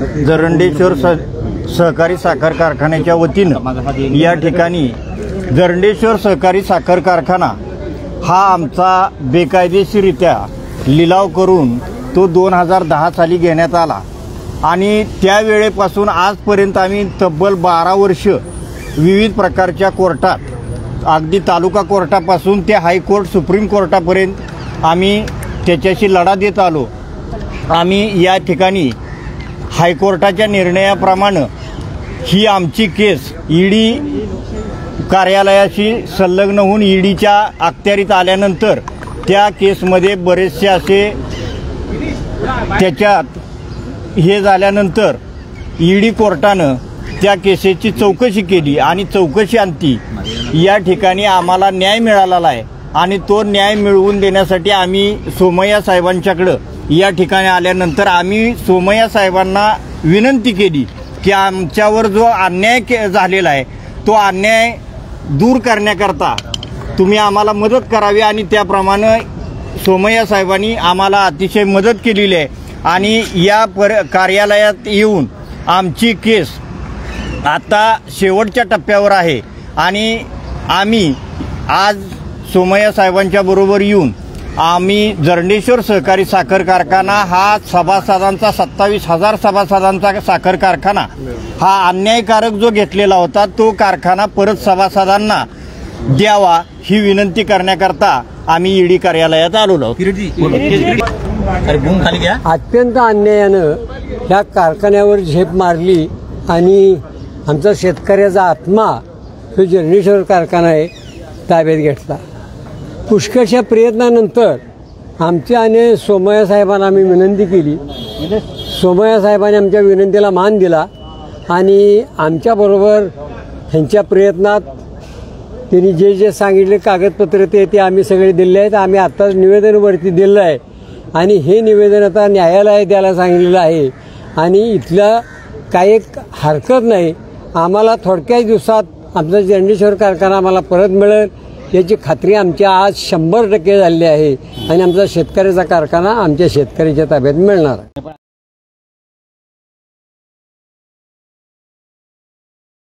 जरंडेश्वर स सहकारी साखर कारखान्याच्या वतीनं या ठिकाणी जरंडेश्वर सहकारी साखर कारखाना हा आमचा बेकायदेशीरित्या लिलाव करून तो दोन हजार दहा साली घेण्यात आला. आणि त्यावेळेपासून आजपर्यंत आम्ही तब्बल बारा वर्ष विविध प्रकारच्या कोर्टात अगदी तालुका कोर्टापासून ते हायकोर्ट सुप्रीम कोर्टापर्यंत आम्ही त्याच्याशी लढा देत आलो. आम्ही या ठिकाणी हायकोर्टाच्या निर्णयाप्रमाणे ही आमची केस ईडी कार्यालयाशी संलग्न होऊन ईडीच्या अखत्यारीत आल्यानंतर त्या केसमध्ये बरेचसे असे त्याच्यात हे झाल्यानंतर ईडी कोर्टानं त्या केसेची चौकशी केली आणि चौकशी आणती. या ठिकाणी आम्हाला न्याय मिळालेला आहे आणि तो न्याय मिळवून देण्यासाठी आम्ही सोमय्या साहेबांच्याकडं या ठिकाणी आल्यानंतर आम्ही सोमय्या साहेबांना विनंती केली की आमच्यावर जो अन्याय के झालेला आहे तो अन्याय दूर करण्याकरता तुम्ही आम्हाला मदत करावी आणि त्याप्रमाणे सोमय्या साहेबांनी आम्हाला अतिशय मदत केलेली आहे. आणि या पर कार्यालयात येऊन आमची केस आता शेवटच्या टप्प्यावर आहे. आणि आम्ही आज सोमय्या साहेबांच्या बरोबर येऊन आम्ही जरंडेश्वर सहकारी साखर कारखाना हा सभासदांचा सत्तावीस हजार सभासदांचा साखर कारखाना हा अन्यायकारक जो घेतलेला होता तो कारखाना परत सभासदांना द्यावा ही विनंती करण्याकरता आम्ही ईडी कार्यालयात आलेलो अत्यंत अन्यायानं ह्या कारखान्यावर झेप मारली आणि आमचा शेतकऱ्याचा आत्मा जो जर्नेश्वर कारखाना आहे ताब्यात घेतला. पुष्कळशा प्रयत्नानंतर आमच्या आणि सोमय्या साहेबांना आम्ही विनंती केली. सोमय्या साहेबांनी आमच्या विनंतीला मान दिला आणि आमच्याबरोबर ह्यांच्या प्रयत्नात त्यांनी जे जे सांगितले कागदपत्र ते ते आम्ही सगळे दिले आहेत. आम्ही आत्ताच निवेदनवरती दिलं आहे. आणि हे निवेदन आता न्यायालयात द्यायला सांगितलेलं आहे. आणि इथलं काही एक हरकत नाही. आम्हाला थोडक्याच दिवसात आमचा जंडेश्वर कारखाना आम्हाला परत मिळेल. याची खात्री आमच्या आज शंभर टक्के झालेली आहे. आणि आमचा शेतकऱ्याचा कारखाना आमच्या शेतकऱ्याच्या ताब्यात मिळणार